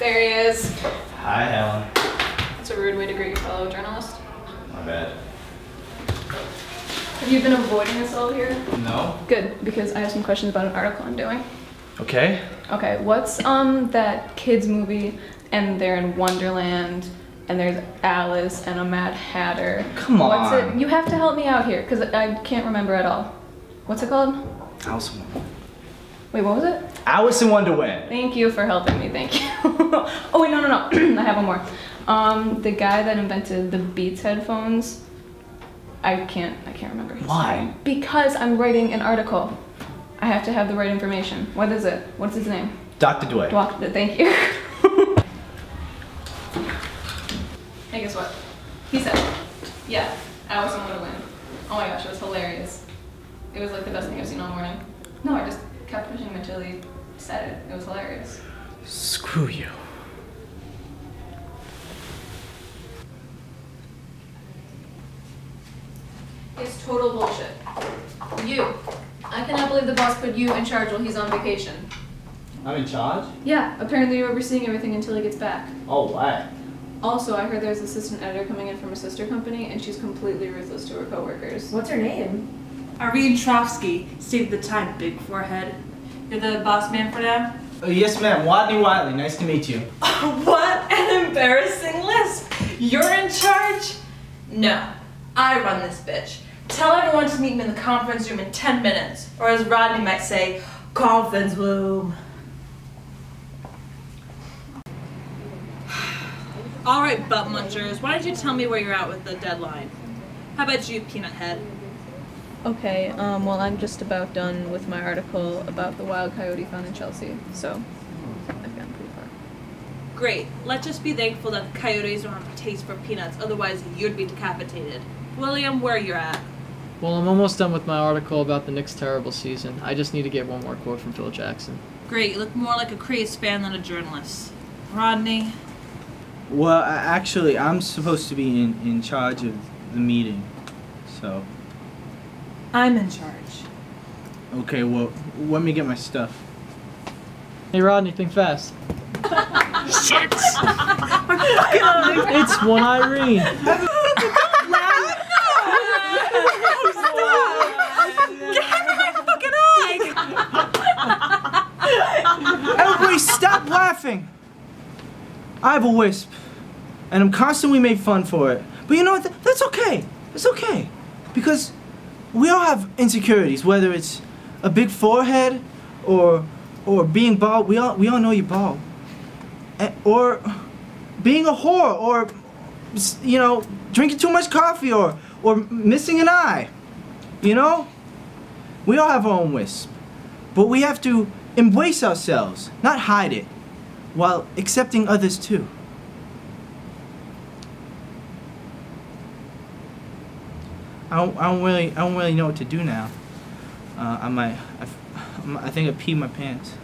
There he is. Hi, Helen. That's a rude way to greet your fellow journalist. My bad. Have you been avoiding us all here? No? Good, because I have some questions about an article I'm doing. Okay. Okay, what's um that kids movie and they're in Wonderland and there's Alice and a Mad Hatter. Come on. What's it? You have to help me out here because I can't remember at all. What's it called? Alice in, Wonderland. Wait, what was it? Alice in Wonderland. Thank you for helping me. Thank you. oh wait, no, no, no. I have one more. Um, the guy that invented the Beats headphones. I can't. I can't remember. his Why? name. Because I'm writing an article. I have to have the right information. What is it? What's his name? Dr. Dwayne. Doc- Thank you. hey, guess what? He said, yeah, Alice in Wonderland. Oh my gosh, it was hilarious. It was like the best thing I've seen all morning. No, I just kept pushing him until he said it. It was hilarious. Screw you. It's total bullshit. You. I cannot believe the boss put you in charge while he's on vacation. I'm in charge? Yeah, apparently you're overseeing everything until he gets back. Oh, why? Also, I heard there's an assistant editor coming in from a sister company, and she's completely ruthless to her coworkers. What's her name? Irene Trofsky, Save the Time, Big Forehead. You're the boss man for now? Uh, yes, ma'am. Wadney Wiley. Nice to meet you. what an embarrassing list! You're in charge? No, I run this bitch. Tell everyone to meet me in the conference room in 10 minutes, or as Rodney might say, conference room. All right, butt munchers, why don't you tell me where you're at with the deadline? How about you, Peanut Head? Okay, um, well, I'm just about done with my article about the wild coyote found in Chelsea, so I've gotten pretty far. Great. Let's just be thankful that the coyotes don't have a taste for peanuts, otherwise you'd be decapitated. William, where you're at? Well, I'm almost done with my article about the Knicks' terrible season. I just need to get one more quote from Phil Jackson. Great. You look more like a crazed fan than a journalist. Rodney? Well, actually, I'm supposed to be in, in charge of the meeting. So, I'm in charge. okay, well, let me get my stuff. Hey, Rodney, think fast. Shit! it's one Irene. Everybody, stop laughing! I have a wisp, and I'm constantly made fun for it. But you know what? That's okay. It's okay. Because we all have insecurities, whether it's a big forehead or or being bald. We all we all know you're bald. Eh, Or being a whore or you know, drinking too much coffee or or missing an eye. You know? We all have our own wisp. But we have to embrace ourselves, not hide it, while accepting others too. I don't, I don't really I don't really know what to do now. Uh, I might I, I think I peed my pants.